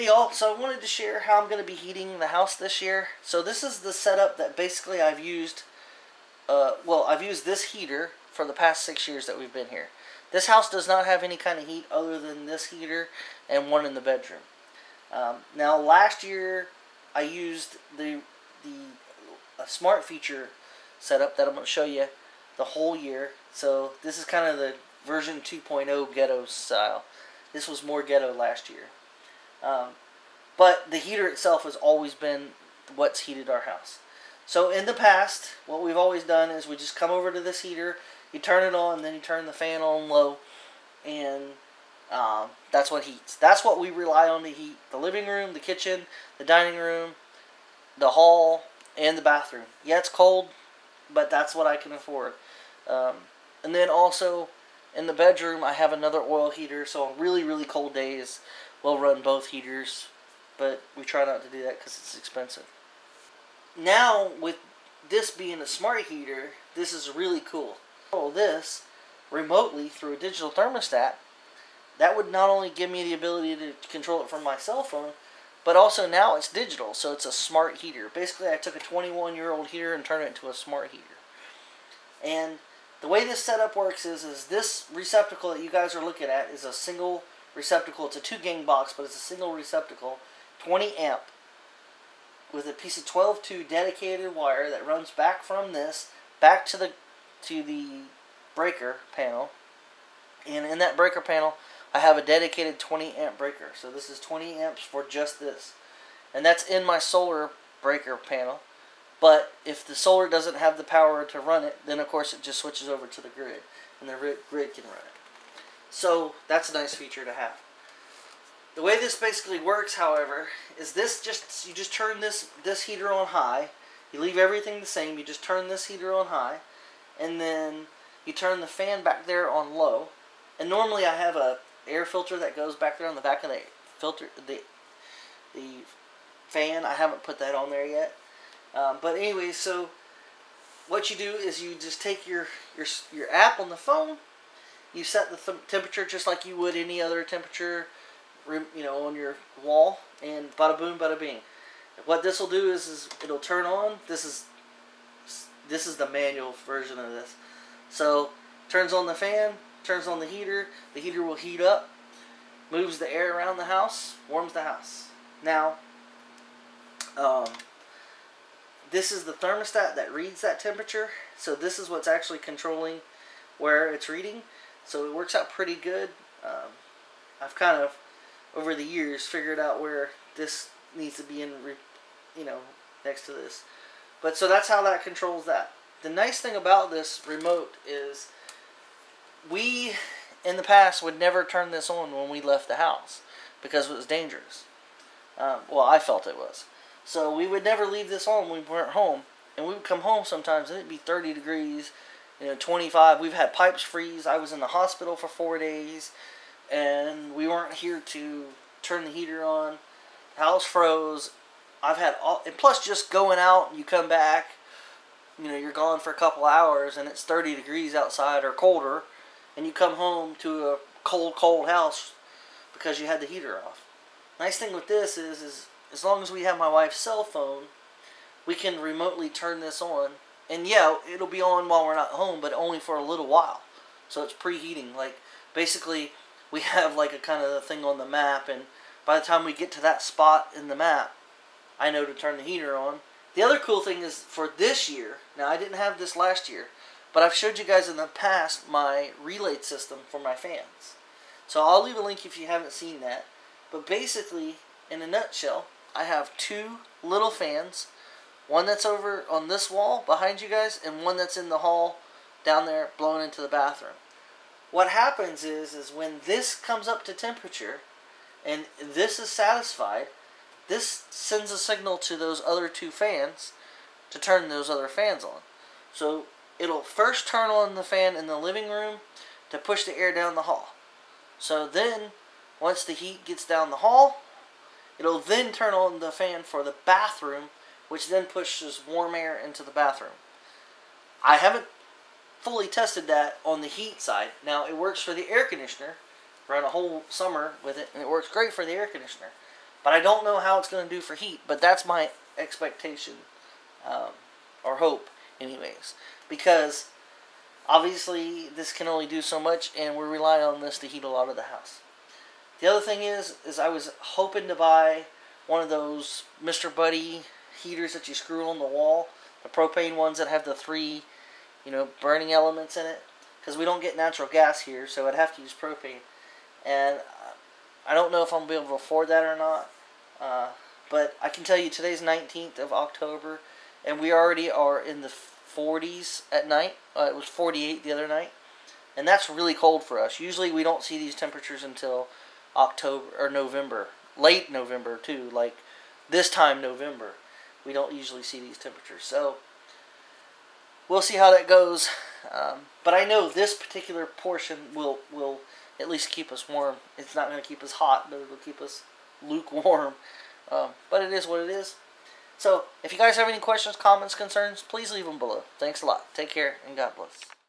Hey y'all, so I wanted to share how I'm going to be heating the house this year. So this is the setup that basically I've used, uh, well, I've used this heater for the past six years that we've been here. This house does not have any kind of heat other than this heater and one in the bedroom. Um, now last year I used the the smart feature setup that I'm going to show you the whole year. So this is kind of the version 2.0 ghetto style. This was more ghetto last year. Um, but the heater itself has always been what's heated our house. So in the past, what we've always done is we just come over to this heater, you turn it on, then you turn the fan on low, and um, that's what heats. That's what we rely on to heat the living room, the kitchen, the dining room, the hall, and the bathroom. Yeah, it's cold, but that's what I can afford. Um, and then also in the bedroom, I have another oil heater, so on really, really cold days, we'll run both heaters, but we try not to do that because it's expensive. Now, with this being a smart heater, this is really cool. Control this remotely through a digital thermostat. That would not only give me the ability to control it from my cell phone, but also now it's digital, so it's a smart heater. Basically, I took a 21 year old heater and turned it into a smart heater. And the way this setup works is, is this receptacle that you guys are looking at is a single receptacle. It's a two gang box, but it's a single receptacle, 20 amp, with a piece of 12-2 dedicated wire that runs back from this back to the to the breaker panel. And in that breaker panel, I have a dedicated 20 amp breaker. So this is 20 amps for just this. And that's in my solar breaker panel. But if the solar doesn't have the power to run it, then of course it just switches over to the grid. And the grid can run it. So that's a nice feature to have. The way this basically works, however, is this just you just turn this this heater on high. You leave everything the same. You just turn this heater on high, and then you turn the fan back there on low. And normally I have a air filter that goes back there on the back of the filter the the fan. I haven't put that on there yet. Um, but anyway, so what you do is you just take your your your app on the phone. You set the th temperature just like you would any other temperature, you know, on your wall, and bada boom, bada bing. What this will do is, is it'll turn on. This is this is the manual version of this. So turns on the fan, turns on the heater. The heater will heat up, moves the air around the house, warms the house. Now, um, this is the thermostat that reads that temperature. So this is what's actually controlling where it's reading. So it works out pretty good. Um, I've kind of, over the years, figured out where this needs to be in, you know, next to this. But so that's how that controls that. The nice thing about this remote is we, in the past, would never turn this on when we left the house because it was dangerous. Um, well, I felt it was. So we would never leave this when we weren't home. And we would come home sometimes and it'd be 30 degrees, you know, 25. We've had pipes freeze. I was in the hospital for four days and we weren't here to turn the heater on. The house froze. I've had all, and plus just going out, you come back, you know, you're gone for a couple hours and it's 30 degrees outside or colder and you come home to a cold, cold house because you had the heater off. Nice thing with this is, is as long as we have my wife's cell phone, we can remotely turn this on. And yeah, it'll be on while we're not home, but only for a little while. So it's preheating. Like, basically, we have like a kind of thing on the map, and by the time we get to that spot in the map, I know to turn the heater on. The other cool thing is for this year, now I didn't have this last year, but I've showed you guys in the past my relay system for my fans. So I'll leave a link if you haven't seen that. But basically, in a nutshell, I have two little fans. One that's over on this wall behind you guys, and one that's in the hall down there blowing into the bathroom. What happens is, is when this comes up to temperature, and this is satisfied, this sends a signal to those other two fans to turn those other fans on. So it'll first turn on the fan in the living room to push the air down the hall. So then, once the heat gets down the hall, it'll then turn on the fan for the bathroom, which then pushes warm air into the bathroom. I haven't fully tested that on the heat side. Now, it works for the air conditioner. Run a whole summer with it, and it works great for the air conditioner. But I don't know how it's going to do for heat. But that's my expectation, um, or hope, anyways, because obviously this can only do so much, and we're relying on this to heat a lot of the house. The other thing is, is I was hoping to buy one of those Mr. Buddy heaters that you screw on the wall, the propane ones that have the three, you know, burning elements in it, because we don't get natural gas here, so I'd have to use propane, and I don't know if I'm gonna be able to afford that or not. Uh, but I can tell you today's 19th of October, and we already are in the 40s at night. Uh, it was 48 the other night, and that's really cold for us. Usually we don't see these temperatures until October or November, late November too. Like this time November, we don't usually see these temperatures. So we'll see how that goes. Um, but I know this particular portion will will at least keep us warm. It's not going to keep us hot, but it'll keep us lukewarm. Um, but it is what it is. So, if you guys have any questions, comments, concerns, please leave them below. Thanks a lot. Take care, and God bless.